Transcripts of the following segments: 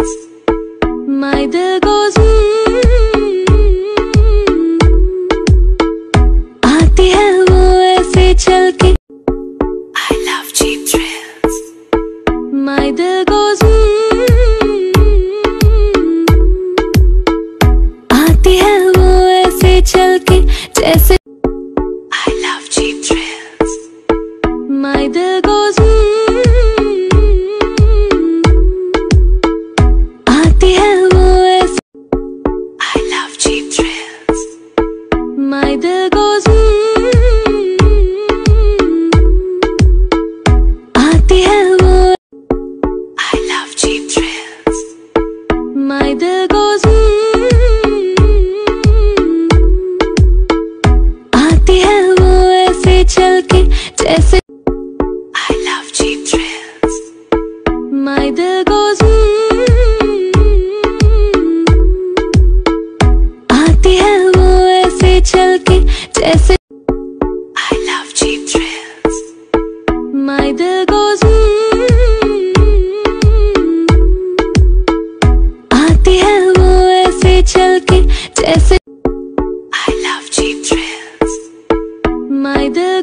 My दिल goes "Hmm." आती है वो ऐसे चल के I love cheap thrills My दिल goes "Hmm." आती है वो ऐसे चल के जैसे I love cheap thrills My दिल goes "Hmm." My दिल goes "Hmm." आती है वो I love cheap thrills My दिल goes "Hmm." आती है वो ऐसे चल के जैसे चल के जैसे I love cheap thrills My दिल "Hmm." आती है वो ऐसे चल के जैसे I love cheap thrills My दिल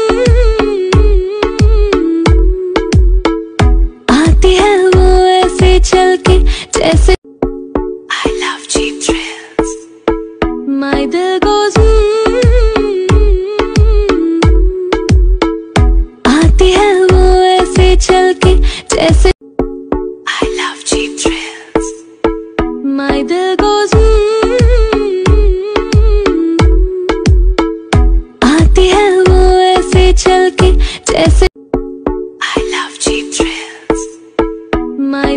चल के जैसे I love cheap thrills My दिल goes "Hmm." आती है वो ऐसे चल के जैसे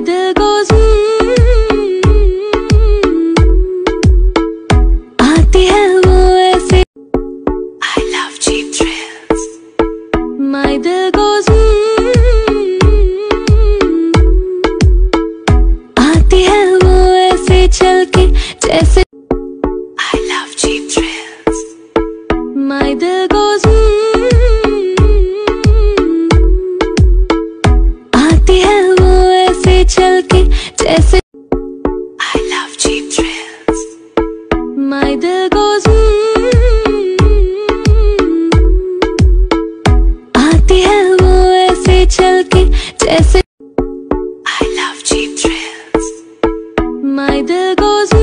दिल goes जैसे I love cheap thrills My दिल goes "Hmm." आती है वो ऐसे चल के जैसे I love cheap thrills My दिल goes "Hmm." आती है वो ऐसे चल के जैसे I love cheap thrills My दिल goes "Hmm."